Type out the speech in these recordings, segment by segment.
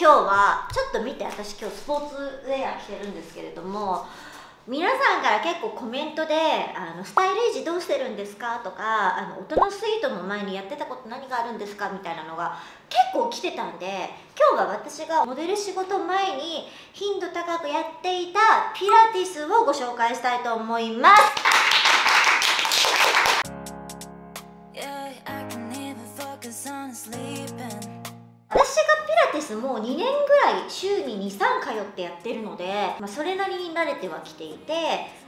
今日はちょっと見て私今日スポーツウェア着てるんですけれども皆さんから結構コメントで「あのスタイルエイジどうしてるんですか?」とか「あの大人スイートも前にやってたこと何があるんですか?」みたいなのが結構来てたんで今日は私がモデル仕事前に頻度高くやっていたピラティスをご紹介したいと思いますピラティスもう2年ぐらい週に23通ってやってるので、まあ、それなりに慣れてはきていて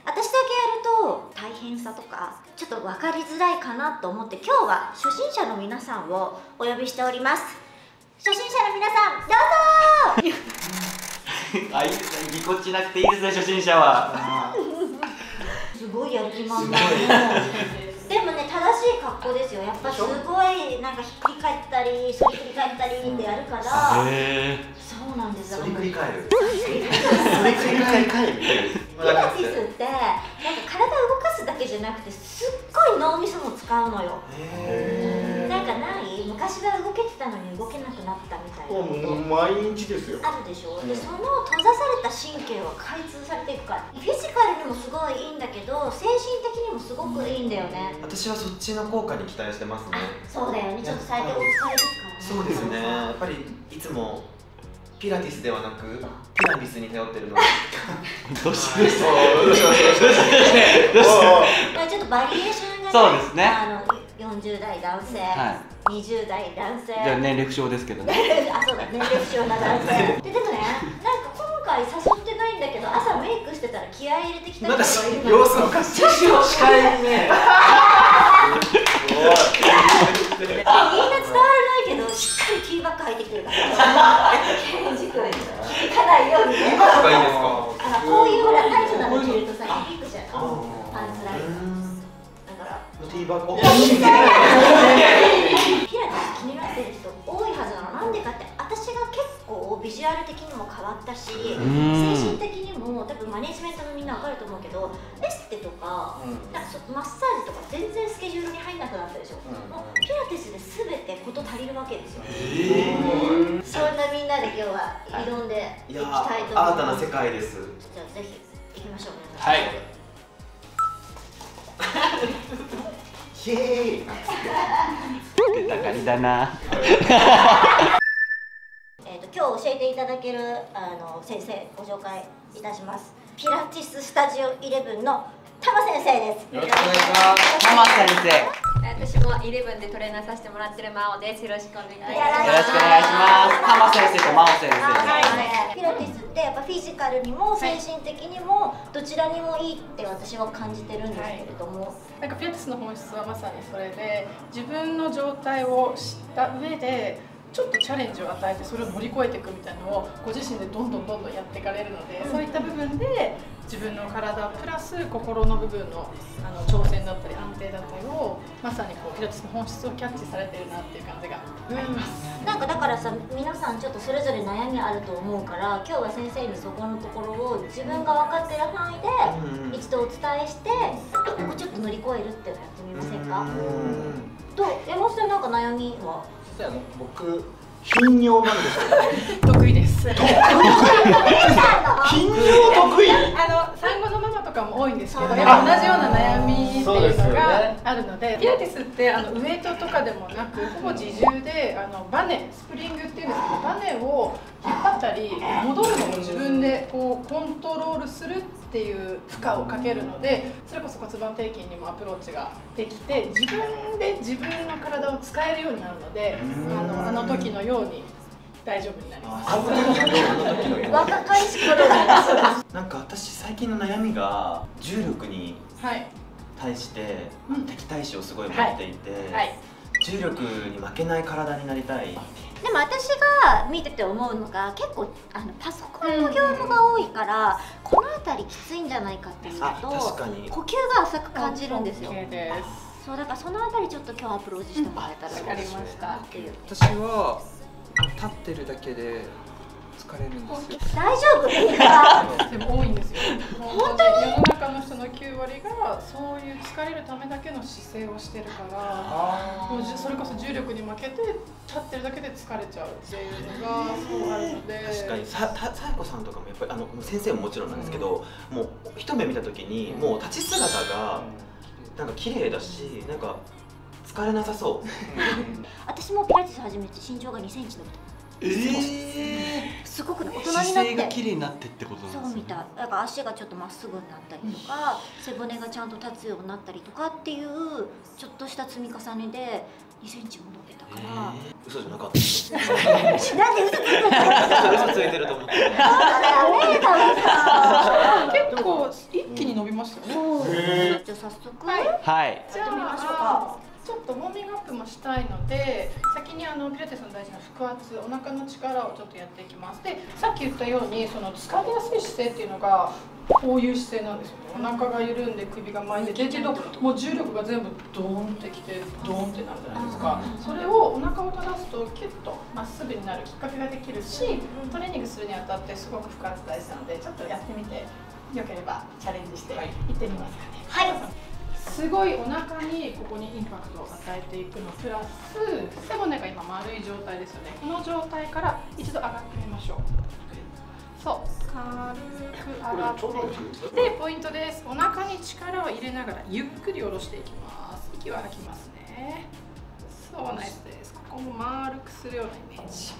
私だけやると大変さとかちょっと分かりづらいかなと思って今日は初心者の皆さんをお呼びしております初心者の皆さんどうぞあ、いいですね。ぎこちなくていいですね、初心者は。すごいやる気満々もね正しい格好ですよ。やっぱすごいなんかひっくり返ったりそりくり返ったりってやるから、へそうなんですそれ繰り返る。そそれ繰り返る。ピラティスってなんか体を動かすだけじゃなくてすっごい脳みそも使うのよ。へなんかない？昔は動けてたのに動けなくなったみたいなもうこと毎日ですよ。あるでしょ、でその閉ざされた神経は開通されていくから。フィジカルにもすごいいいんだけど精神的にもすごくいいんだよね、私はそっちの効果に期待してますね。あそうだよね。ちょっと最近お疲れですからね。そうですね。やっぱりいつもピラティスではなくピラミスに頼ってるの。で。どうしてですか。どうし どうしましたまあちょっとバリエーションがねそうですね。あの40代男性、は20代男性。じゃあ年齢不詳ですけどね。あそうだ年齢不詳な男性。ででもねなんか今回誘ってないんだけど朝メイクしてたら気合い入れてきた人がいるの様子おかしい。視界にね。ネジメントのみんなわかると思うけどエステとか,、なんかそマッサージとか全然スケジュールに入んなくなったでしょ、もうピラティスで全て事足りるわけですよ、そんなみんなで今日は挑んでい。きたいと思います。新たな世界です。じゃあぜひ行きましょう皆さん。はい。イエーイ。出たがりだな。えー、と今日教えていただけるあの先生ご紹介いたしますピラティススタジオ11のタマ先生です。よろしくお願いします。ママ先生。よ私もイレブンでトレーナーさせてもらってるマオです。よろしくお願いします。よろろしくお願いします。タマ先生とマオ先生です。はいピラティスってやっぱフィジカルにも精神的にもどちらにもいいって私は感じてるんですけれども、なんかピラティスの本質はまさにそれで自分の状態を知った上でちょっとチャレンジを与えてそれを乗り越えていくみたいなのをご自身でどんどんどんどんやっていかれるので、そういった部分で自分の体プラス心の部分のあの挑戦だったり安定だったりをまさにこうピラティスの本質をキャッチされてるなっていう感じがあります。なんかだからさ皆さんちょっとそれぞれ悩みあると思うから今日は先生にそこのところを自分が分かってる範囲で一度お伝えしてここちょっと乗り越えるっていうのやってみませんか？どう？山本さんなんか悩みは？実はあの僕頻尿なんですよ。得意です。頻尿得意？あの産後のとかも多いんですけど、やっぱ同じような悩みっていうのがあるので、ピラティスってあのウエイトとかでもなく、ほぼ自重であのバネ、スプリングっていうんですけど、バネを引っ張ったり戻るのも自分でこうコントロールするっていう負荷をかけるので、それこそ骨盤底筋にもアプローチができて、自分で自分の体を使えるようになるので、あのあの時のように大丈夫になります。若かりし頃だなんか私最近の悩みが重力にはい。対してうん敵対視をすごい持っていて、はい。重力に負けない体になりたい。でも私が見てて思うのが結構あのパソコンの業務が多いから、この辺りきついんじゃないかっていうと確かに呼吸が浅く感じるんですよ。そうだからその辺りちょっと今日アプローチしてもらえたらわかりましたっていう私は立ってるだけで疲れるんですよ。大丈夫？でも多いんですよ。本当に。世の中の人の9割がそういう疲れるためだけの姿勢をしてるからもうじそれこそ重力に。負けて立ってるだけで疲れちゃうっていうのがそうあるので確かに。さたさやこさんとかもやっぱりあの先生ももちろんなんですけど、もう一目見た時に。もう立ち姿がなんか綺麗だしなんか疲れなさそう。私もピラティス始めて身長が2センチ伸びたえすごくね大ー、人に姿勢がなって綺麗になってってことなんですね。そうみたい。だから足がちょっとまっすぐになったりとか背骨がちゃんと立つようになったりとかっていうちょっとした積み重ねで2センチも伸びたから、嘘じゃなかった。嘘 なんで嘘つくの？嘘ついてると思って結構一気に伸びましたよね、そう。じゃあ早速、はい。じゃやってみましょうあかちょっとウォーミングアップもしたいので先にあのピラティスの大事な腹圧お腹の力をちょっとやっていきます。でさっき言ったようにその疲れやすい姿勢っていうのがこういう姿勢なんですよ。ねお腹が緩んで首が前に出てるともう重力が全部ドーンってきてドーンってなるじゃないですか。それをお腹を正すとキュッとまっすぐになるきっかけができるしトレーニングするにあたってすごく腹圧大事なのでちょっとやってみてよければチャレンジしていってみますかね。はいすごいお腹にここにインパクトを与えていくのプラス背骨が今丸い状態ですよね。この状態から一度上がってみましょう。そう。軽く上がってでポイントです。お腹に力を入れながらゆっくり下ろしていきます。息は吐きますね。そうナイスです。ここも丸くするようなイメージ。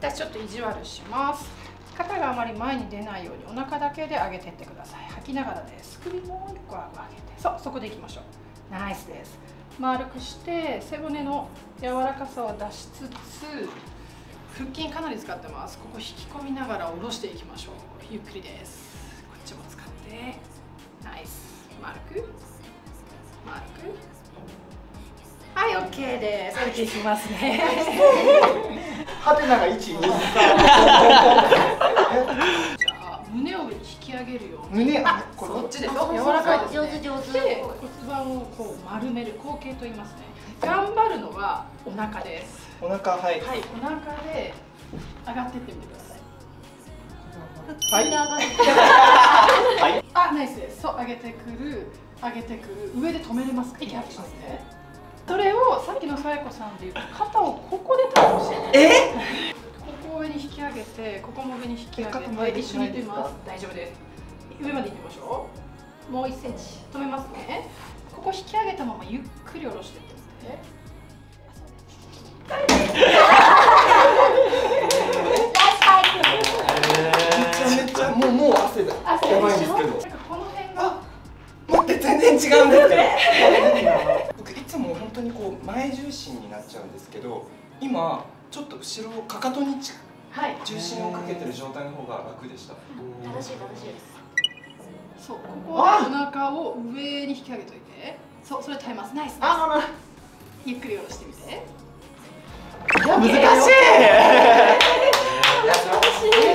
私ちょっと意地悪します。肩があまり前に出ないようにお腹だけで上げてってください。吐きながらです。首もう一個上げて。そうそこでいきましょう。ナイスです。丸くして背骨の柔らかさを出しつつ腹筋かなり使ってます。ここ引き込みながら下ろしていきましょう。ゆっくりです。こっちも使って。ナイス。丸く。丸く。はい OK です。歩いていきますね。ハテナが1、2、じゃあ胸を上に引き上げるよう3。に。胸、あ、こっちですよ柔らかいです、ね、上手上手。で骨盤をこう丸める後傾と言いますね。頑張るのはお腹です。お腹はい。はいお腹で上がってってみてください。はい。はい。あナイスです。そう上げてくる上げてくる。上で止めれます。か息吐きますねそれをさっきのさやこさんでいうと肩をここでタップしてえ？ここを上に引き上げてここも上に引き上げて一緒にやってみます。大丈夫です。上まで行きましょう。もう1センチ。止めますね。ここ引き上げたままゆっくり下ろしていってう前重心になっちゃうんですけど今ちょっと後ろかかとにちはい。重心をかけてる状態の方が楽でした。正しい正しいです。そうここはお腹を上に引き上げといて。そうそれ耐えます。ナイス。ナイスゆっくり下ろしてみて。難しい！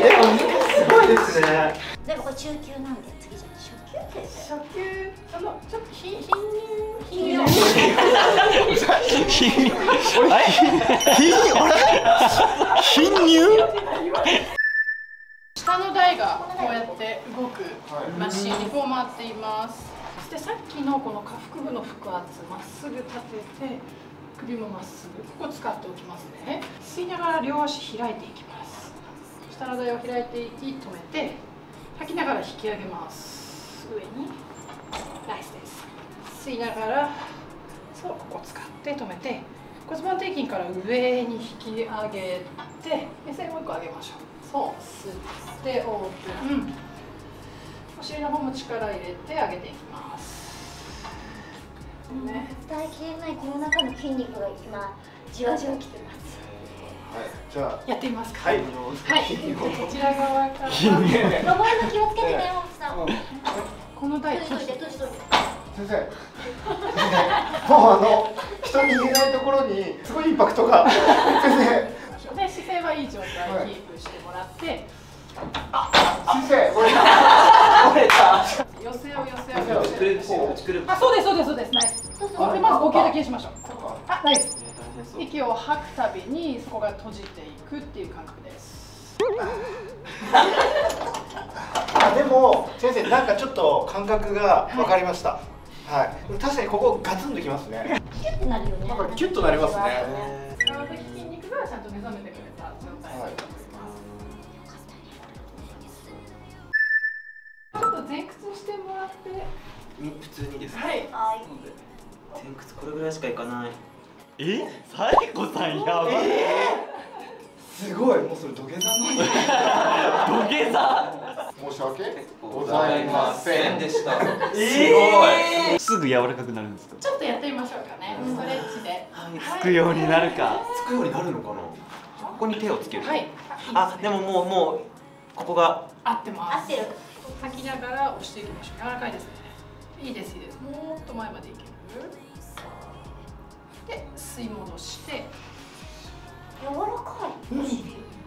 でもすごいですね。中級なんで次じゃ初級です初級？あのちょっと貧貧乳？貧乳。はい貧乳？下の台がこうやって動くマシンにこう回っています。そしてさっきのこの下腹部の腹圧まっすぐ立てて首もまっすぐここ使っておきますね。吸いながら両足開いていきます。下の台を開いていき止めて。吐きながら引き上げます。上にナイスです。吸いながら。そうここ使って止めて骨盤底筋から上に引き上げて目線もう一個上げましょうそう吸ってオープンお尻の方も力入れて上げていきます。ね。伝えきれないこの中の筋肉が今じわじわきてます。はい。じゃやってみますかあ、はい。はいこちら側から登るの気をつけてね大木さんこの台先生。先生もうあの人に言えないところにすごいインパクトが。先生。で姿勢はいい状態キープしてもらって、先生、これ。折れた。寄せを寄せを寄せをくるぶしくるぶしあそうですそうですそうですナイスそうそうこれまず呼吸だけにしましょうあナイス息を吐くたびにそこが閉じていくっていう感覚です。あでも先生なんかちょっと感覚が分かりました。はい、確かにここガツンときますね。キュッてなるよね。なんかキュッとなりますね。使うべき筋肉がちゃんと目覚めてくれた状態はい。ちょっと前屈してもらって。み普通にです。かはい。はい。前屈これぐらいしかいかないえサイコさんやばい、すごい。もうそれ土下座の 土下座？申し訳ございませんでした。えー、すぐ柔らかくなるんですか？ちょっとやってみましょうかね。ストレッチで。つくようになるか。つくようになるのかな？ここに手をつける。はい。あでももうもうここが。合ってます。合ってる。吐きながら押していきましょう。柔らかいですね。いいですいいです。もっと前までいけるで吸い戻して。柔らかい。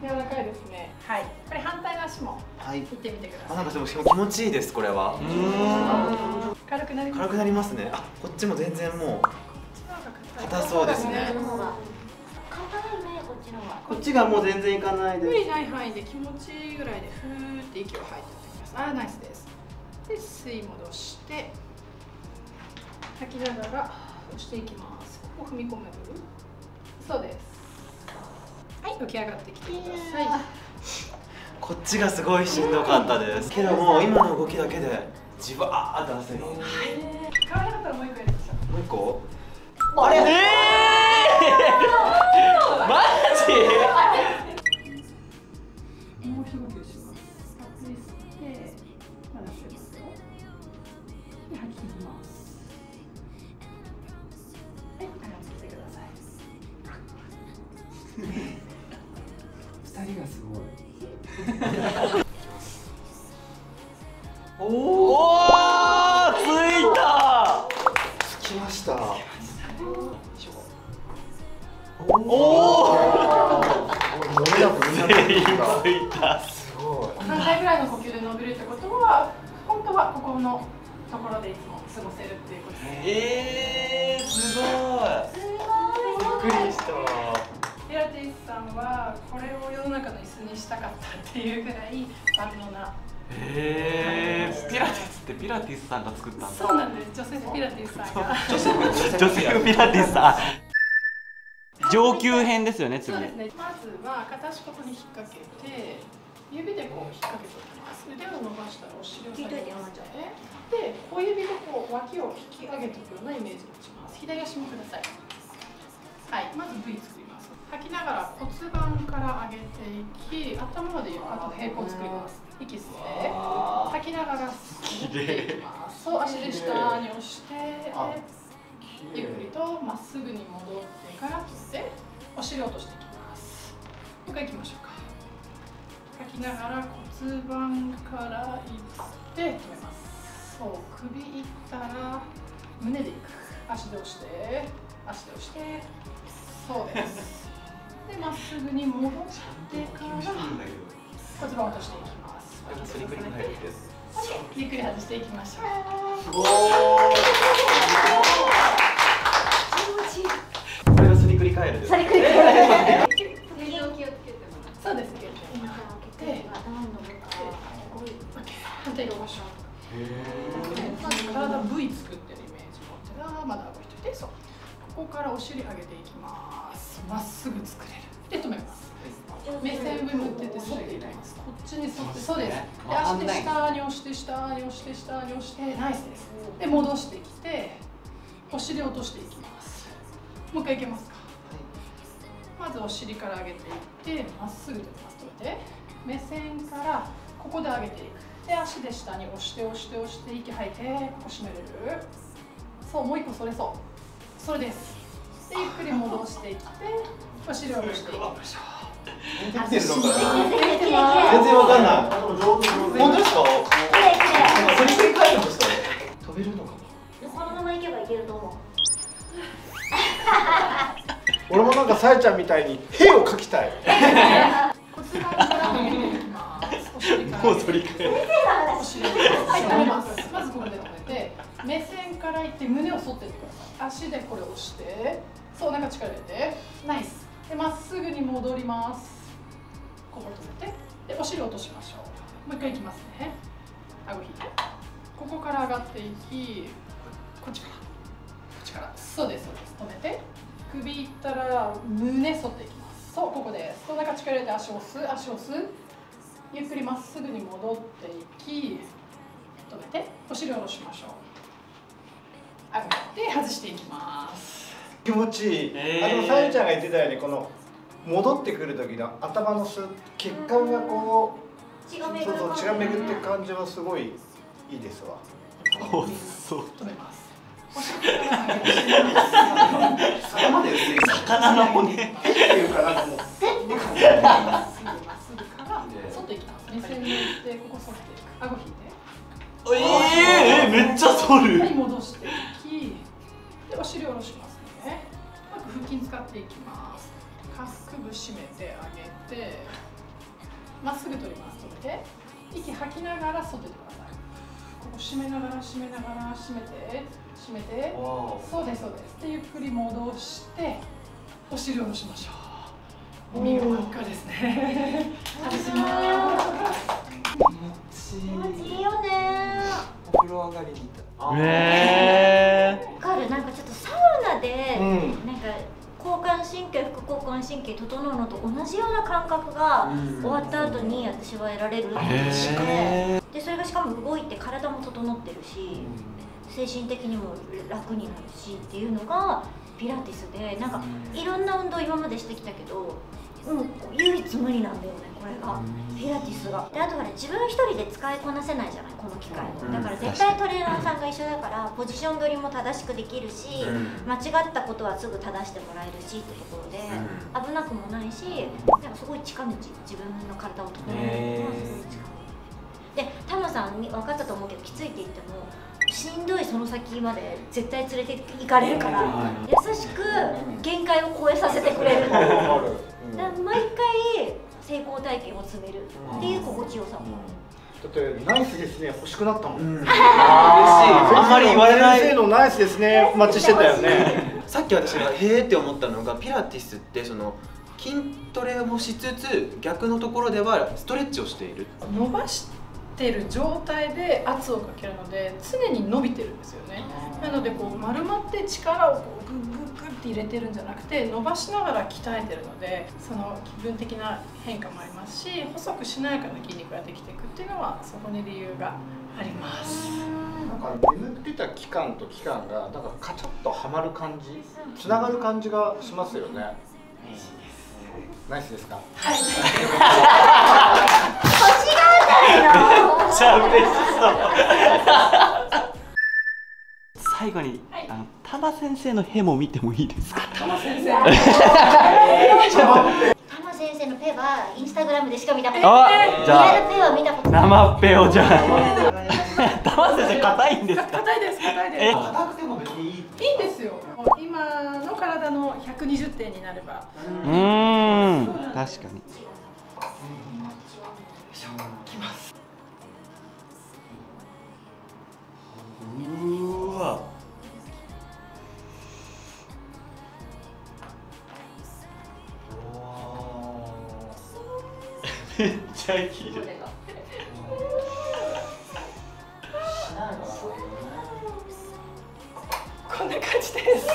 柔らかいですね。はい。これ反対の足もはい。いってみてくだあさないんかでも気持ちいいですこれは。うーん。軽くなります軽くなりますね。あこっちも全然もう硬そうですねこっちの方が簡単ないねこっちの方が。こっちがもう全然いかない無理ない範囲で気持ちいいぐらいでふーって息を吐いてってください。あーナイスです。で吸い戻して。吐きながら押していきますここ踏み込める？そうです。はい起き上がってきてください。こっちがすごいしんどかったです。けどもう今の動きだけでじわーって汗がもう変わらなかったらもう一回やりましょう。一個？あれ？えー、ところでいつも過ごせるっていうことです。えー、すごい。びっくりした。ピラティスさんはこれを世の中の椅子にしたかったっていうぐらい万能な。えー、ピラティスってピラティスさんが作ったんですそうなんです。女性ピラティスさんが。女性ピラティスさん。上級編ですよね次。そうですね。まずは片足ここに引っ掛けて指でこう引っ掛けておきます。腕を伸ばしたらお尻を下げますねで小指でこう脇を引き上げていくようなイメージをします。左足もください。はい。まず V 作ります。吐きながら骨盤から上げていき頭まで床と平行を作ります。息吸って。吐きながら吸っていきます。そう足で下に押してあゆっくりとまっすぐに戻ってから切ってお尻を落としていきます。もう一回いきましょうか。吐きながら骨盤からいって止めますそう首いったら胸でいく足で押して足で押してそうです。でまっすぐに戻ってから骨盤を落としていきます。ゆっくり外していきましょう目線からここで上げていく。で足で下に押して押して押して息吐いてここ締めれる。そうもう一個それそう。それです。でゆっくり戻していってお尻を下ろしていきましょできて全然わかんない。あでも上手上手本当ですかきれい。きれいスリクリ返るとしたら飛べるのかなこのままいけばいけると思う。俺もなんかさえちゃんみたいに屁をかきたい ますお尻からもう取り替えるお尻はいます。まずここで止めて目線からいって胸を反っててください足でこれ押してそうなんか力入れてナイスで。まっすぐに戻りますここ止めてでお尻落としましょう。もう一回いきますね。顎引いて。ここから上がっていき。こっちから。こっちからそうです。そうです止めて。首いったら胸反っていきます。そうここです。こんな感じから入れて足を押す。足を押す。ゆっくりまっすぐに戻っていき止めてお尻下ろしましょう。顎引いて外していきます。気持ちいい、えー。あでもさゆちゃんが言ってたようにこの戻ってくる時の頭のす血管がこう血がそう巡る感じ。そう血が巡って感じはすごいいいですわ。おそう。止めます。お尻から上げてそこまで魚の骨。っていうかなんかもう まっに行ってここ反っていく顎引いてえー、えーめっちゃ反る。はい。戻してい。きでお尻下ろしますねうまく腹筋使ってい。きます下腹部締めてあげてまっすぐ取ります止めて息吐きながら反っててください。ここ締めながら締めながら締めて締めてそうですそうですでゆっくり戻してお尻下ろしましょうお見事ですね。外します気持ちいいよね。お風呂上がりみたいえ。わかる。なんかちょっとサウナで、うん。なんか交感神経副交感神経整うのと同じような感覚が終わった後に私は得られるってー、言ってへでそれがしかも動いて体も整ってるし精神的にも楽になるしっていうのがピラティスでなんかいろんな運動今までしてきたけどうん唯一無二なんだよねこれがピラティスがであとはね自分一人で使いこなせないじゃないこの機械。をだから絶対トレーナーさんが一緒だからポジション取りも正しくできるし間違ったことはすぐ正してもらえるしってところで危なくもないしなんかすごい近道自分の体を整えるのはす。ごい近道でタマさんに分かったと思うけどきついって言ってもしんどいその先まで絶対連れて行かれるから優しく限界を超えさせてくれる。のだ毎回成功体験を積めるっていう心地よさも。だってナイスですね。欲しくなったもん、嬉しい。あんまり言われない。先生のナイスですね。お待ちしてたよね。さっき私がへーって思ったのがピラティスってその筋トレもしつつ逆のところではストレッチをしている。伸ばしてる状態で圧をかけるので常に伸びてるんですよね。なのでこう丸まって力をこうグッグッて入れてるんじゃなくて伸ばしながら鍛えてるのでその気分的な変化もありますし細くしなやかな筋肉ができていくっていうのはそこに理由があります。なんか眠ってた期間と期間がなんかカチャッとはまる感じつながる感じがしますよね。ナイスですか？めっちゃ嬉しそう最後に、あのタマ先生のヘも見てもいいですか？タマ先生。のペはインスタグラムでしか見たことあない。じゃあ。リアルペは見たことない。生っぺをじゃあ。タマ先生硬いんですか？硬いです硬いです。え？硬くても別にいいいいんですよ今の体の120点になれば。うーん確かにめっちゃ綺麗こんな感じです。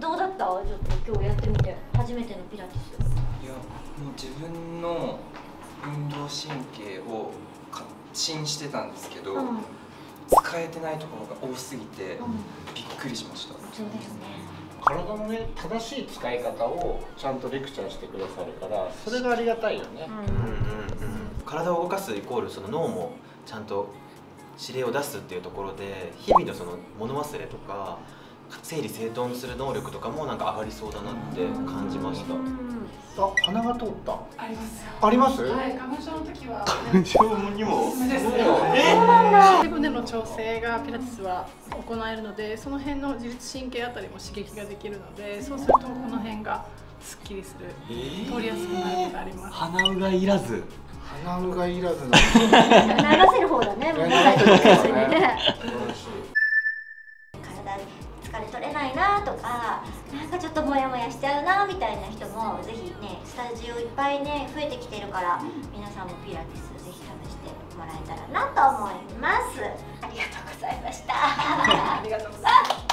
どうだった？ちょっと今日やってみて初めてのピラティス。いやもう自分の運動神経を過信してたんですけど、うん。使えてないところが多すぎてびっくりしました、そうですね体のね正しい使い方をちゃんとレクチャーしてくださるからそれがありがたいよね、うん。うんうん体を動かすイコールその脳もちゃんと指令を出すっていうところで日々のその物忘れとか整理整頓する能力とかもなんか上がりそうだなって感じましたあ鼻が通った。ありますよ。あります、はい花粉症の時は。情報にも。おすすめです。背骨の調整がピラティスは行えるのでその辺の自律神経あたりも刺激ができるのでそうするとこの辺がすっきりする通りやすくなることがあります。鼻うがいらず。鼻うがいらずの流せる方だねもう。流せる方だねね素晴らしい体疲れ取れないなとかなんかちょっとモヤモヤしちゃうなみたいな人もぜひねスタジオいっぱいね増えてきてるから皆さんもピラティスぜひ試してもらえたらなと思います。ありがとうございました。ありがとうございます。